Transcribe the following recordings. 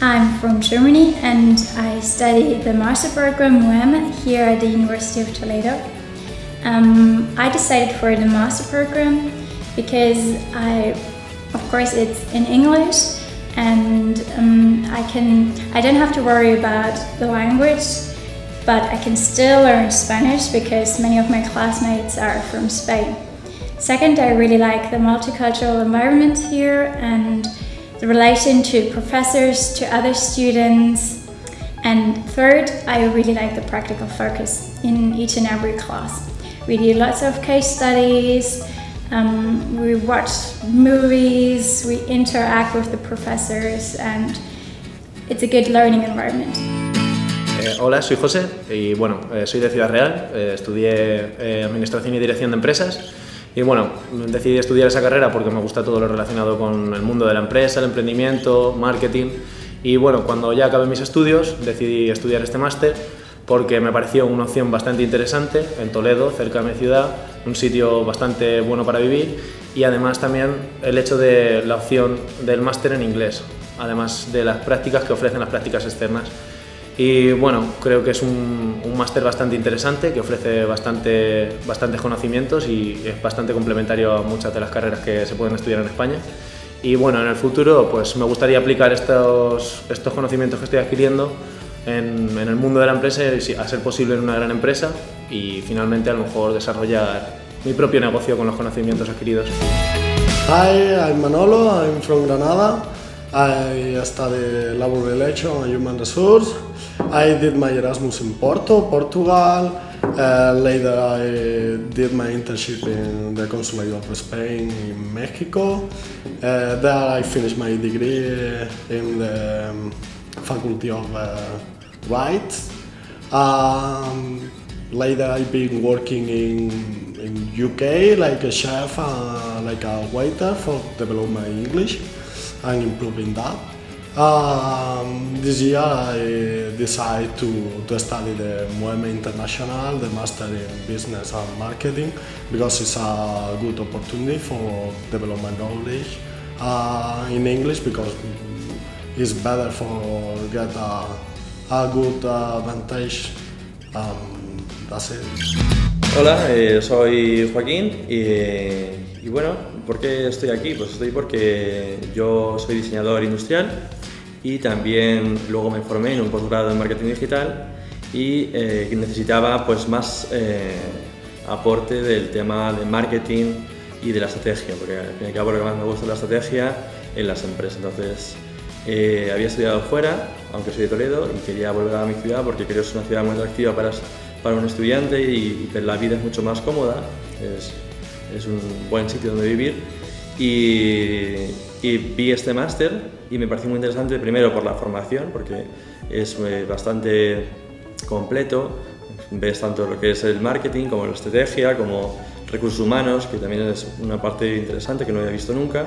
I'm from Germany and I study the master program WEM here at the University of Toledo. Um, I decided for the master program because I, of course, it's in English and um, I can I don't have to worry about the language, but I can still learn Spanish because many of my classmates are from Spain. Second, I really like the multicultural environment here and the relation to professors, to other students. And third, I really like the practical focus in each and every class. We do lots of case studies, um, we watch movies, we interact with the professors, and it's a good learning environment. Eh, hola, soy José y bueno, eh, soy de Ciudad Real, eh, estudié eh, Administración y Dirección de Empresas y bueno, decidí estudiar esa carrera porque me gusta todo lo relacionado con el mundo de la empresa, el emprendimiento, marketing y bueno, cuando ya acabé mis estudios decidí estudiar este máster porque me pareció una opción bastante interesante en Toledo, cerca de mi ciudad, un sitio bastante bueno para vivir y además también el hecho de la opción del máster en inglés, además de las prácticas que ofrecen las prácticas externas. Y bueno, creo que es un, un máster bastante interesante, que ofrece bastante, bastantes conocimientos y es bastante complementario a muchas de las carreras que se pueden estudiar en España. Y bueno, en el futuro pues me gustaría aplicar estos, estos conocimientos que estoy adquiriendo en, en el mundo de la empresa y a ser posible en una gran empresa y finalmente a lo mejor desarrollar mi propio negocio con los conocimientos adquiridos. Hi, I'm Manolo, I'm from Granada. I study labor relation and human resource. I did my Erasmus in Porto, Portugal. Uh, later I did my internship in the Consulate of Spain in Mexico. Uh, there I finished my degree in the um, Faculty of uh, Rights. Um, later I've been working in, in UK like a chef, uh, like a waiter for develop my English and improving that. Um, this year I decided to, to study the Moeme International, the Master in Business and Marketing, because it's a good opportunity for develop my knowledge uh, in English because it's better for get a, a good advantage. Um, that's it. Hola, eh, soy Joaquín y, y, bueno, ¿por qué estoy aquí? Pues estoy porque yo soy diseñador industrial y también luego me formé en un posgrado en marketing digital y eh, necesitaba pues más eh, aporte del tema de marketing y de la estrategia, porque al fin y al que más me gusta es la estrategia en las empresas. Entonces, eh, había estudiado fuera, aunque soy de Toledo, y quería volver a mi ciudad porque creo que es una ciudad muy atractiva para, para un estudiante y, y la vida es mucho más cómoda, es, es un buen sitio donde vivir. Y, y vi este máster y me pareció muy interesante, primero por la formación, porque es eh, bastante completo, ves tanto lo que es el marketing como la estrategia, como recursos humanos, que también es una parte interesante que no había visto nunca.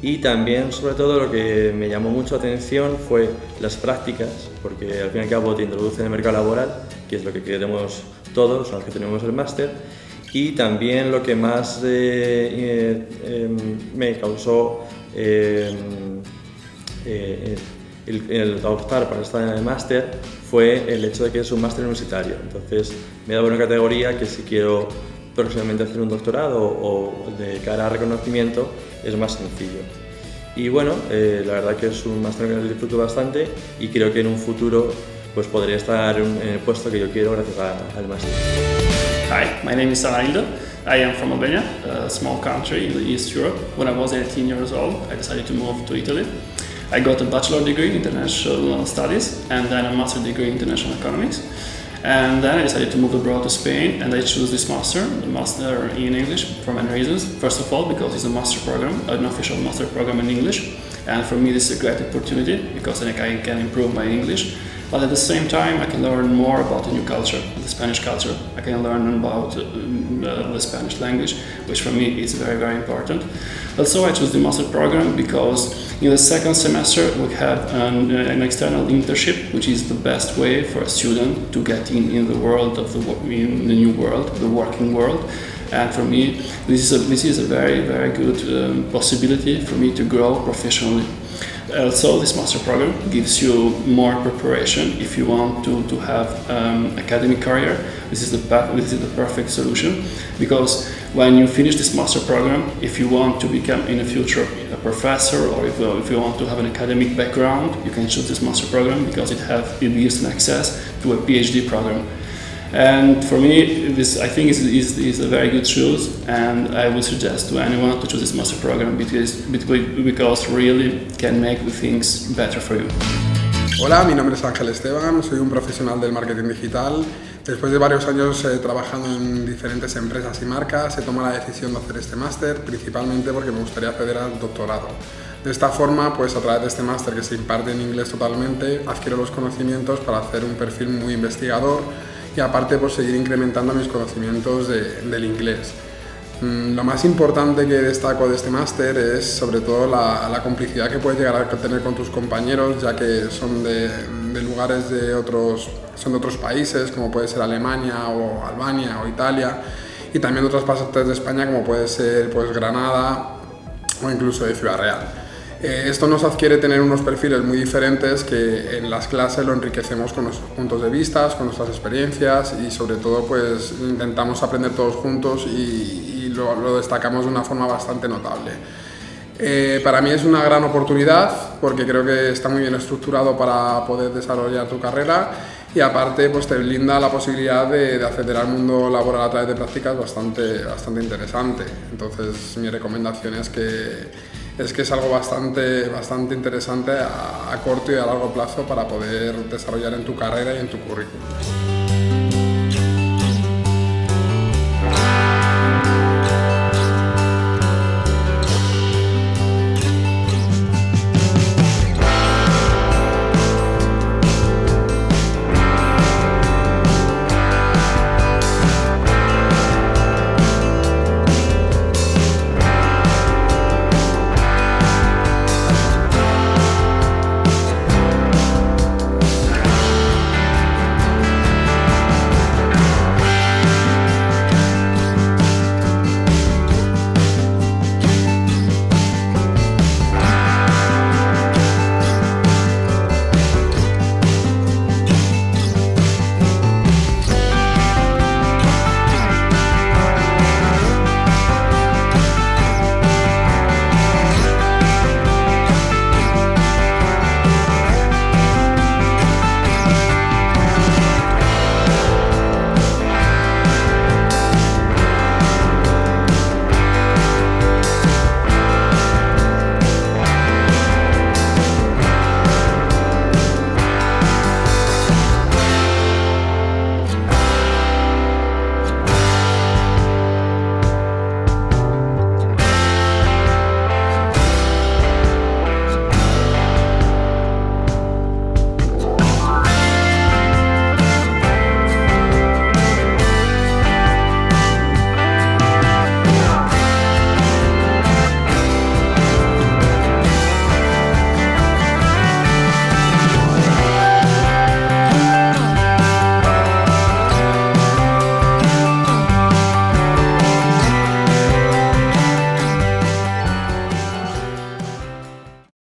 Y también, sobre todo, lo que me llamó mucho la atención fue las prácticas, porque al fin y al cabo te introduce en el mercado laboral, que es lo que queremos todos, los que tenemos el máster. Y también lo que más eh, eh, eh, me causó eh, el, el, optar para esta máster fue el hecho de que es un máster universitario. Entonces me da una categoría que si quiero próximamente hacer un doctorado o de cara a reconocimiento es más sencillo. Y bueno, la verdad que es un máster que disfruto bastante y creo que en un futuro pues podría estar en el puesto que yo quiero gracias a, al máster. Hi, my name is Saranildo. I am from Albania, a small country in East Europe. When I was 18 years old, I decided to move to Italy. I got a bachelor degree in international studies and then a master degree in international economics. And then I decided to move abroad to Spain and I chose this master, the master in English, for many reasons. First of all, because it's a master program, an official master program in English. And for me, this is a great opportunity because I can improve my English. But at the same time, I can learn more about the new culture, the Spanish culture. I can learn about uh, the Spanish language, which for me is very, very important. Also, I chose the master program because in the second semester we have an, an, external internship, which is the best way for a student to get in in the world of the in the new world, the working world. And for me, this is a, this is a very, very good um, possibility for me to grow professionally. Also this master program gives you more preparation if you want to, to have um, academic career. This is the this is the perfect solution because when you finish this master program if you want to become in the future a professor or if, uh, if you want to have an academic background you can choose this master program because it have it gives an access to a phd program and for me, this I think is, is, is a very good choice, and I would suggest to anyone to choose this master program because, because really can make the things better for you. Hola, mi nombre es Ángel Esteban, soy un profesional del marketing digital. Después de varios años eh, trabajando en diferentes empresas y marcas, he tomado la decisión de hacer este máster, principalmente porque me gustaría acceder al doctorado. De esta forma, pues a través de este máster que se imparte en inglés totalmente, adquiero los conocimientos para hacer un perfil muy investigador y aparte por seguir incrementando mis conocimientos del inglés. Mm, lo más importante que destaco de este máster es sobre todo la, complicidad que puedes llegar a tener con tus compañeros, ya que son de, lugares de otros, son de otros países, como puede ser Alemania o Albania o Italia, y también de otras partes de España, como puede ser pues, Granada o incluso de Ciudad Real. Eh, esto nos adquiere tener unos perfiles muy diferentes que en las clases lo enriquecemos con nuestros puntos de vista, con nuestras experiencias y sobre todo pues intentamos aprender todos juntos y, lo, destacamos de una forma bastante notable. Eh, para mí es una gran oportunidad porque creo que está muy bien estructurado para poder desarrollar tu carrera y aparte pues te brinda la posibilidad de, de, acceder al mundo laboral a través de prácticas bastante, bastante interesante. Entonces mi recomendación es que es que es algo bastante, bastante interesante a, a corto y a largo plazo para poder desarrollar en tu carrera y en tu currículum.